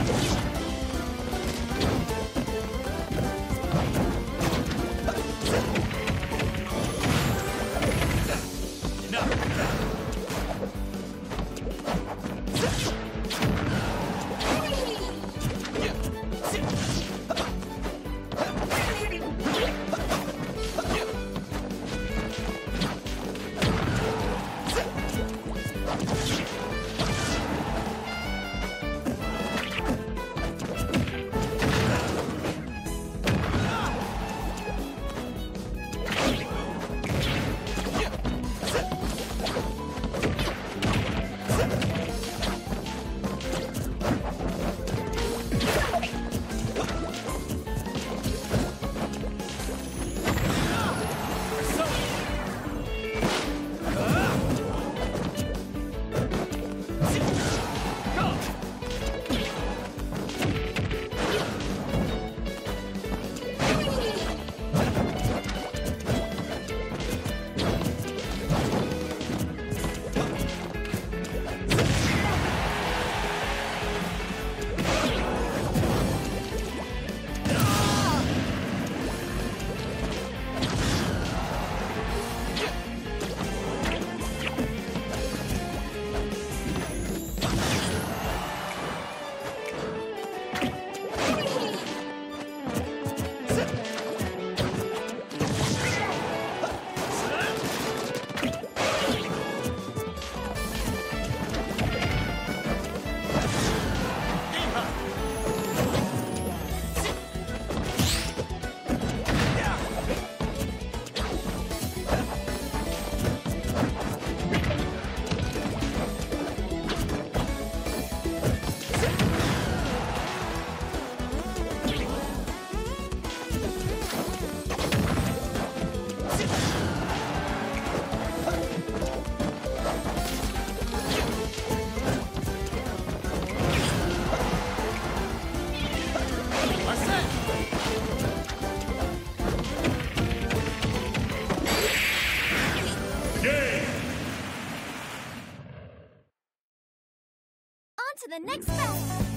Yeah. To the next battle.